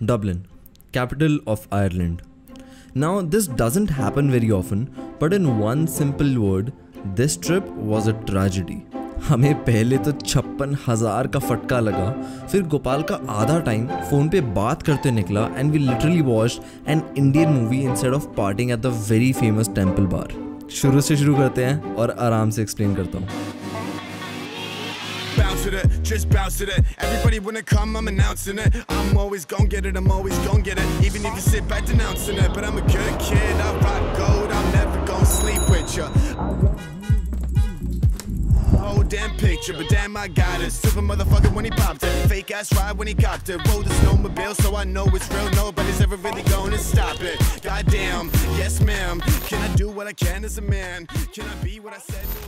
Dublin, capital of Ireland. Now, this doesn't happen very often, but in one simple word, this trip was a tragedy. हमें पहले तो छप्पन हज़ार का फटका लगा फिर गोपाल का आधा टाइम फ़ोन पे बात करते निकला and we literally watch an Indian movie instead of partying at the very famous Temple Bar शुरू से शुरू करते हैं और आराम से एक्सप्लेन करता हूँ bounce with it, just bounce with it. Everybody wanna come, I'm announcing it. I'm always gon' get it, I'm always gon' get it. Even if you sit back denouncing it, but I'm a good kid. I rock gold, I'm never gon' sleep with ya. Whole damn picture, but damn I got it. Super motherfucker when he popped it. Fake ass ride when he copped it. Roll the snowmobile, so I know it's real. Nobody's ever really gonna stop it. yes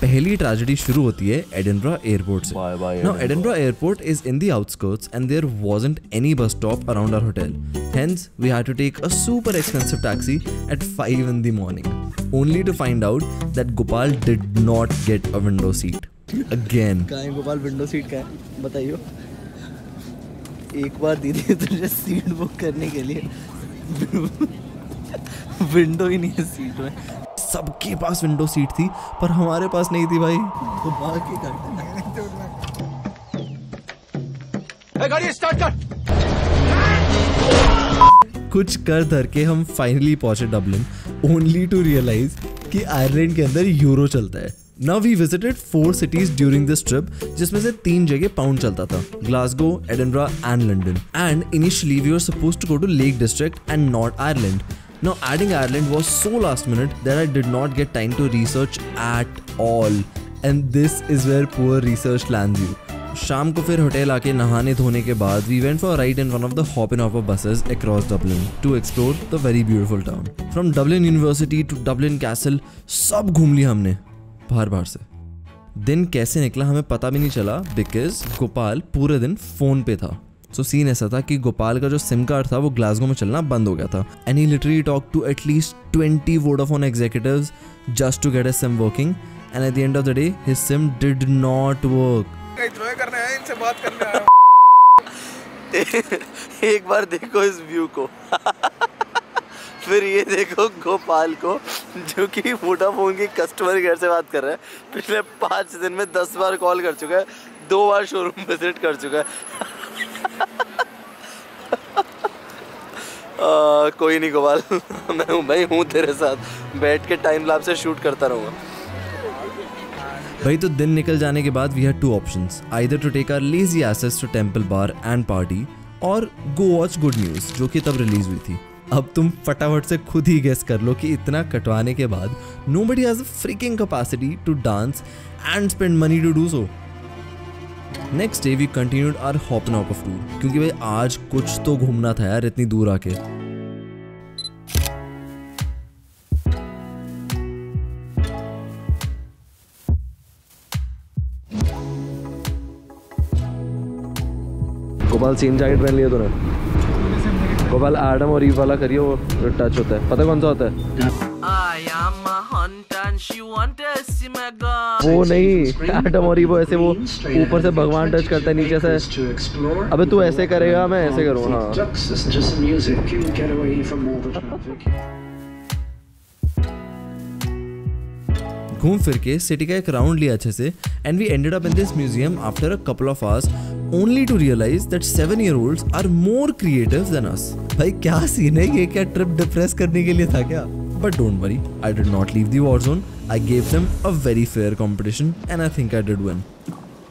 पहली tragedy शुरू होती है Edinburgh airport से। Now Edinburgh airport is in the outskirts and there wasn't any bus stop around our hotel hence we had to take a super expensive taxi at 5 in the morning only to find out that Gopal did not get a window seat again काय Gopal? Window seat का है? बताइयो। एक बार दी तुझे seat book करने के लिए। Window ही नहीं है सीट में। सबके पास विंडो सीट थी पर हमारे पास नहीं थी भाई। तो बाकी कर। कुछ कर धर के हम फाइनली पहुँचे डबलिन ओनली टू रियलाइज़ कि आयरलैंड के अंदर यूरो चलता है। Now we visited four cities during this trip जिसमें से तीन जगह पाउंड चलता था Glasgow Edinburgh and London and initially we were supposed to go to Lake District and not Ireland Now, adding Ireland was so last minute that I did not get time to research at all. And this is where poor research lands you. शाम को फिर hotel आके नहाने धोने के बाद we went for ride in one of the hop and hopper buses across Dublin to explore the very beautiful town from Dublin University to Dublin Castle सब घूम लिया हमने बाहर बाहर से दिन कैसे निकला हमें पता भी नहीं चला बिकॉज़ गोपाल पूरे दिन फ़ोन पे था सो सीन ऐसा था कि गोपाल का जो सिम कार्ड था वो ग्लासगो में चलना बंद हो गया था। And he literally talk to at least twenty Vodafone executives just to get a sim working and at the end of the day his sim did not work enjoy करने आए इनसे बात करने एक बार देखो इस व्यू को। फिर ये देखो गोपाल को जो कि वोडाफोन की कस्टमर केयर से बात कर रहा है। पिछले पाँच दिन में दस बार कॉल कर चुका है दो बार शोरूम विज़िट कर चुका है। आ, कोई नहीं गोपाल मैं हूँ भाई हूँ तेरे साथ। बैठ के टाइम लैप से शूट करता रहूँगा। भाई तो दिन निकल जाने के बाद we had two options either to take our lazy asses to Temple Bar and party और गो वॉच गुड न्यूज़ जो कि तब रिलीज़ हुई थी। अब तुम फटाफट से खुद ही गेस कर लो कि इतना कटवाने के बाद nobody has freaking capacity to dance and spend money to do so next day we continued our hop and off tour क्योंकि भाई आज कुछ तो घूमना था यार इतनी दूर आके। गोपाल सेम जैकेट पहन लिया तूने? गोपाल एडम और ईव वाला करिए वो टच होता है। पता कौन सा होता है? I am a hunter and she to see my. वो नहीं एडम और वो ऐसे वो ऊपर से भगवान टच करता है नीचे से। अबे तू ऐसे करेगा मैं ऐसे करूँ हाँ. घूम फिर के सिटी का एक राउंड लिया अच्छे से and we ended up in this museum after a couple of hours only to realise that seven year olds are more creative than us भाई क्या सीन है? ये क्या ट्रिप डिप्रेस करने के लिए था क्या? But don't worry I did not leave the war zone I gave them a very fair competition and I think I did win.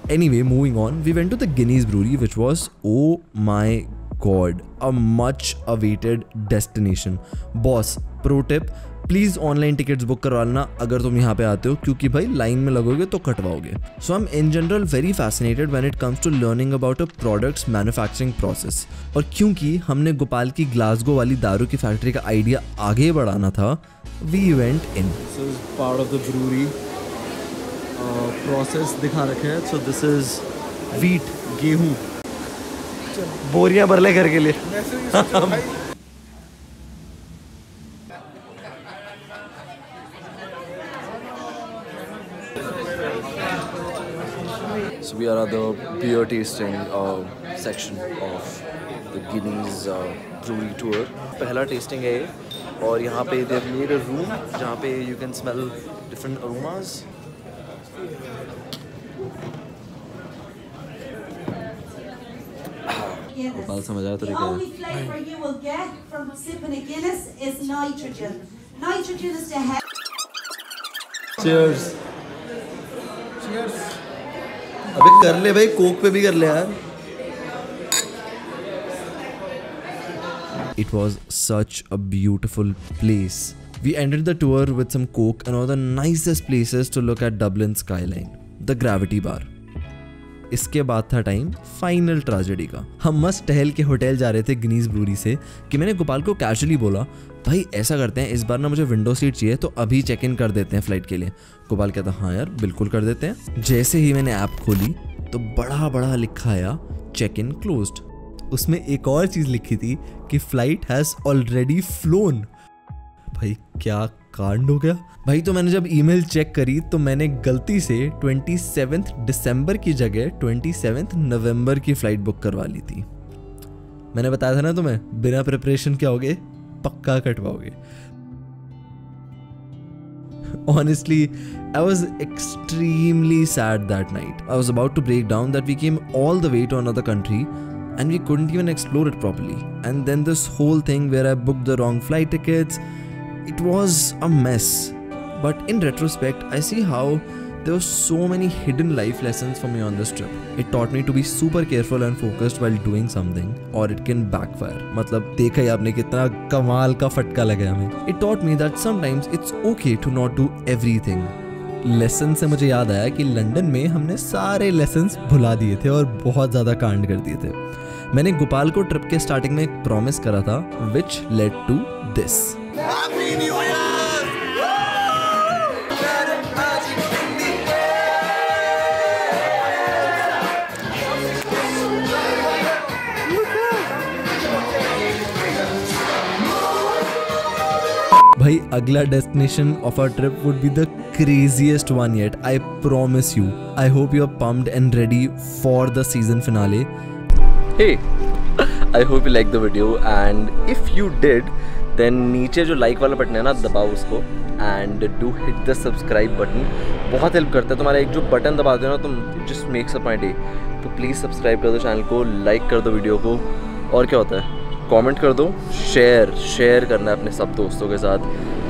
Anyway, moving on, we went to the Guinness Brewery which was, oh my god, a much awaited destination. Boss, pro tip, please online tickets book करवा लेना अगर तुम यहाँ पे आते हो क्योंकि भाई लाइन में लगोगे तो कटवाओगे। So I am in general very fascinated when it comes to learning about a product's manufacturing process और क्योंकि हमने गोपाल की ग्लासगो वाली दारू की फैक्ट्री का आइडिया आगे बढ़ाना था we went in This is part of the brewery uh, process दिखा रखे हैं। So this is wheat गेहूँ। बोरियाँ भर ले घर के लिए। So we are at the beer tasting uh, section of the Guinness brewery tour पहला टेस्टिंग है ये और यहाँ पे दे मेड अ रूम जहाँ पे you can smell different aromas Guinness. समझ आया The तरीका है। only flavour you will get from sipping a Guinness is nitrogen. Nitrogen is the head. Cheers. अबे कर ले भाई कोक पे भी कर ले यार It was such a beautiful place. We ended the tour with some coke and one of the nicest places to look at Dublin skyline, the Gravity Bar. इसके बाद था टाइम फाइनल ट्रेजेडी का। हम मस्त टहल के होटल जा रहे थे गिनीज ब्रूरी से, कि मैंने गोपाल को कैजुअली बोला, भाई, ऐसा करते हैं, इस बार ना मुझे विंडो सीट चाहिए तो अभी चेक इन कर देते हैं फ़्लाइट के लिए। गोपाल कहता हाँ यार, बिल्कुल कर देते हैं। जैसे ही मैंने ऐप खोली तो बड़ा बड़ा लिखा आया चेक इन क्लोज्ड उसमें एक और चीज़ लिखी थी कि फ़्लाइट हैज़ ऑलरेडी फ्लोन भाई, क्या कांड हो गया भाई तो मैंने जब ईमेल चेक करी तो मैंने गलती से 27 दिसंबर की जगह 27 नवंबर की फ़्लाइट बुक करवा ली थी मैंने बताया था ना तुम्हें बिना प्रिपरेशन क्या होगे पक्का कटवाओगे Honestly, I was extremely sad that night. I was about to break down that we came all the way to another country and we couldn't even explore it properly. And then this whole thing where I booked the wrong flight tickets, it was a mess. But in retrospect, I see how there were so many hidden life lessons for me on this trip. It taught me to be super careful and focused while doing something, or it can backfire. मतलब देखा ही आपने कितना कमाल का फटका लगा हमें. It taught me that sometimes it's okay to not do everything. Lesson से मुझे याद आया कि लंदन में हमने सारे लेसन्स भुला दिए थे और बहुत ज़्यादा कांड कर दिए थे मैंने गोपाल को ट्रिप के स्टार्टिंग में एक प्रॉमिस करा था विच लेड टू दिस भाई, अगला destination of our trip would be the craziest one yet I promise you I hope you are pumped and ready for the season finale i hope you liked the video and if you did, then नीचे जो like वाला button है ना, दबाओ उसको and do hit the subscribe button बहुत help करता है तुम्हारा, एक जो बटन दबा दो ना, तुम just makes up my day तो प्लीज़ सब्सक्राइब कर दो चैनल को लाइक कर दो वीडियो को। और क्या होता है? कमेंट कर दो शेयर शेयर करना है अपने सब दोस्तों के साथ,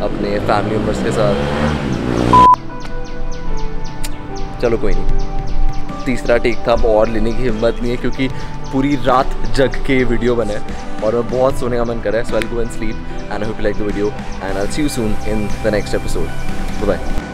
अपने फैमिली मेंबर्स के साथ। चलो कोई नहीं। तीसरा टेक था, अब और लेने की हिम्मत नहीं है, क्योंकि पूरी रात जग के वीडियो बने और मैं बहुत सोने का मन कर रहा है so I go and sleep and I hope like the video and I see you soon in the next episode bye